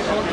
Okay.